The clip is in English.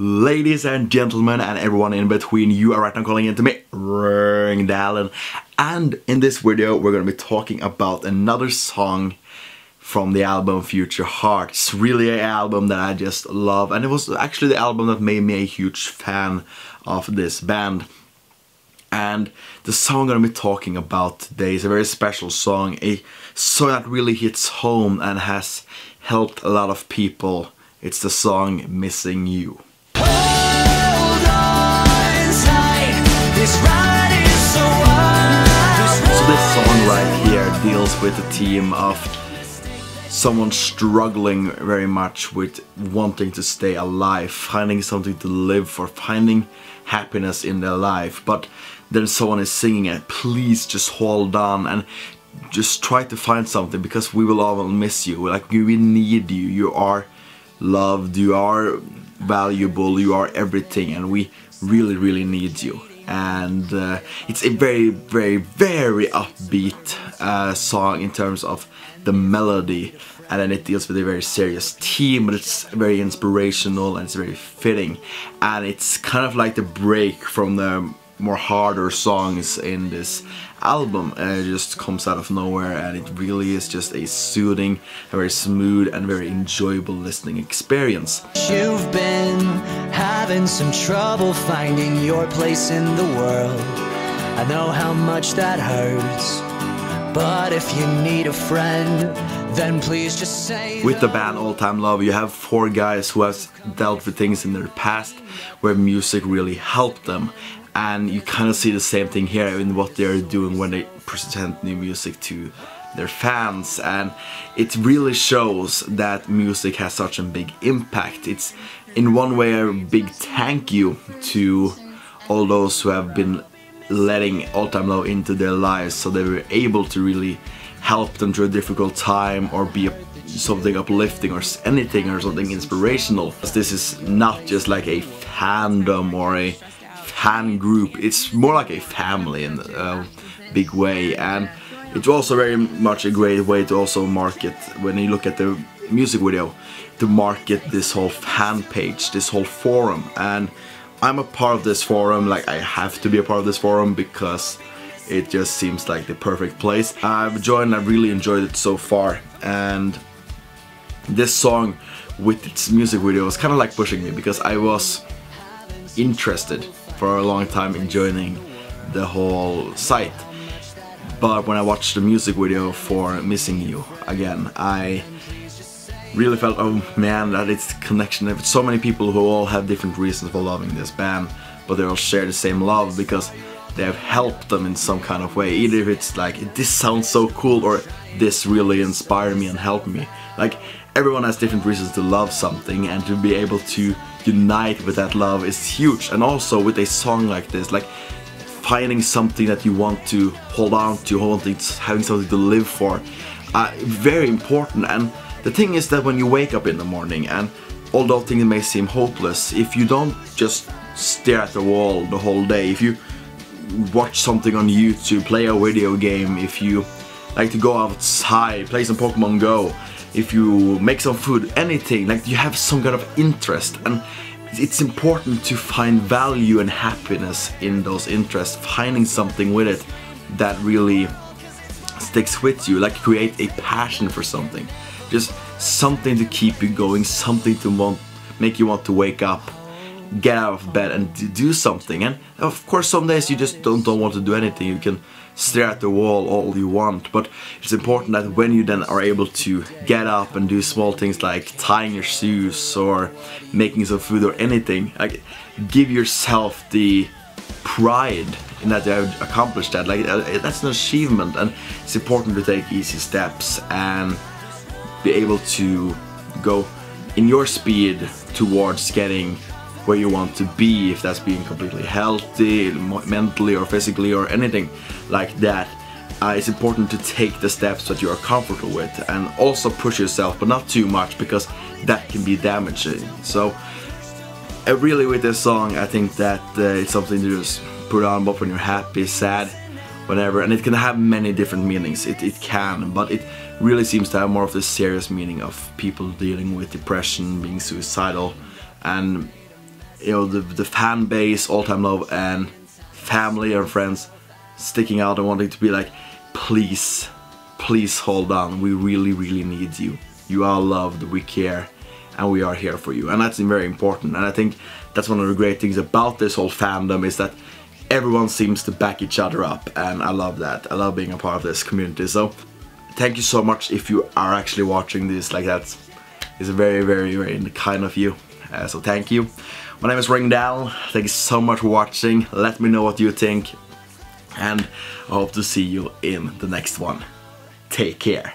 Ladies and gentlemen and everyone in between, you are right now calling into me, Ringdalen. And in this video we're gonna be talking about another song from the album Future Heart. It's really an album that I just love and it was actually the album that made me a huge fan of this band. And the song I'm gonna be talking about today is a very special song, a song that really hits home and has helped a lot of people. It's the song Missing You. With a theme of someone struggling very much with wanting to stay alive, finding something to live for, finding happiness in their life. But then someone is singing it, please just hold on and just try to find something because we will all miss you. Like we need you. You are loved, you are valuable, you are everything and we really really need you and uh, it's a very very very upbeat uh, song in terms of the melody and then it deals with a very serious theme but it's very inspirational and it's very fitting. And it's kind of like the break from the more harder songs in this album and it just comes out of nowhere and it really is just a soothing, a very smooth and very enjoyable listening experience. You've been having some trouble finding your place in the world. I know how much that hurts. But if you need a friend, then please just say With the band All Time Low, you have four guys who have dealt with things in their past where music really helped them and you kind of see the same thing here in what they're doing when they present new music to their fans. And it really shows that music has such a big impact. It's in one way a big thank you to all those who have been letting All Time Low into their lives so they were able to really help them through a difficult time or be something uplifting or anything or something inspirational. Because this is not just like a fandom or a fan group. It's more like a family in a big way and it's also very much a great way to also market when you look at the music video to market this whole fan page, this whole forum and I'm a part of this forum, like I have to be a part of this forum because it just seems like the perfect place. I've joined, I've really enjoyed it so far and this song with its music video was kind of like pushing me because I was interested for a long time enjoying the whole site. But when I watched the music video for Missing You again, I really felt, oh man, that it's connection with so many people who all have different reasons for loving this band, but they all share the same love because they have helped them in some kind of way. Either if it's like, this sounds so cool, or this really inspired me and helped me. Like, everyone has different reasons to love something, and to be able to unite with that love is huge and also with a song like this like finding something that you want to hold on to holding having something to live for uh, very important and the thing is that when you wake up in the morning and although things may seem hopeless if you don't just stare at the wall the whole day if you watch something on YouTube play a video game if you like to go outside play some Pokemon Go. If you make some food, anything, like you have some kind of interest. And it's important to find value and happiness in those interests, finding something with it that really sticks with you, like create a passion for something. Just something to keep you going, something to want, make you want to wake up, get out of bed and do something. And of course some days you just don't, don't want to do anything, you can stare at the wall all you want. But it's important that when you then are able to get up and do small things like tying your shoes or making some food or anything like give yourself the pride in that you have accomplished that. Like uh, that's an achievement. And it's important to take easy steps and be able to go in your speed towards getting where you want to be, if that's being completely healthy, mentally or physically or anything like that. Uh, it's important to take the steps that you are comfortable with and also push yourself, but not too much because that can be damaging. So, uh, really with this song, I think that uh, it's something to just put on both when you're happy, sad, whatever, and it can have many different meanings. It, it can, but it really seems to have more of the serious meaning of people dealing with depression, being suicidal, and you know the, the fan base, All Time Low, and family and friends sticking out and wanting to be like, please, please hold on. We really, really need you. You are loved. We care and we are here for you. And that's very important. And I think that's one of the great things about this whole fandom is that everyone seems to back each other up and I love that. I love being a part of this community. So thank you so much if you are actually watching this like that's, It's very, very, very kind of you. Uh, so thank you. My name is Ringdown. Thank you so much for watching. Let me know what you think. And I hope to see you in the next one. Take care.